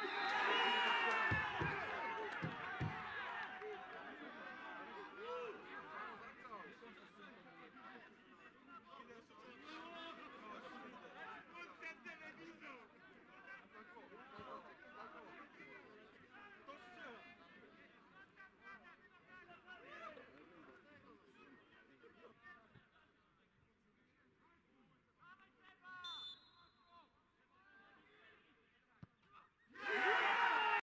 Yeah.